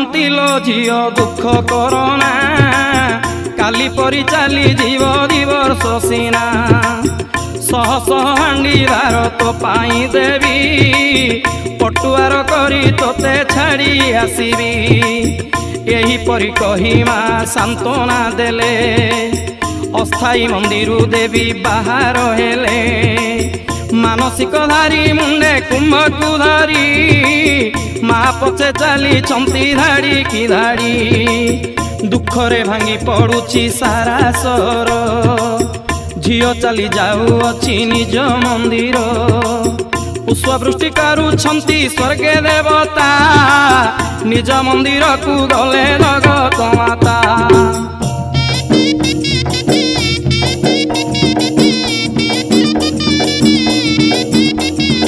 କହନ୍ତି ଲୋ ଝିଅ ଦୁଃଖ କରନା। କାଲି ପରି ଚାଲିଯିବ ଦିବର୍ଷ ସିନା। ଶହ ଶହ ହାଣ୍ଡି ଭାରତ ପାଇଁ ଦେବି। ପଟୁଆର କରି ତୋତେ ଛାଡ଼ି ଆସିବି। ଏହିପରି କହି ମା ସାନ୍ତ୍ୱନା ଦେଲେ। ଅସ୍ଥାୟୀ ମନ୍ଦିର ଦେବି ବାହାର ହେଲେ। ମାନସିକ ଧାରି ମୁଣ୍ଡେ କୁମ୍ଭକୁ ଧରି ମା ପଛେ ଚାଲିଛନ୍ତି ଧାଡ଼ି କି ଧାଡ଼ି ଦୁଃଖରେ ଭାଙ୍ଗି ପଡୁଛି ସାରା ସର ଝିଅ ଚାଲି ଯାଉଅଛି ନିଜ ମନ୍ଦିର। ପୁଷ୍ପବୃଷ୍ଟି କରୁଛନ୍ତି ସ୍ୱର୍ଗେ ଦେବତା। ନିଜ ମନ୍ଦିରକୁ ଗଲେ ମାତା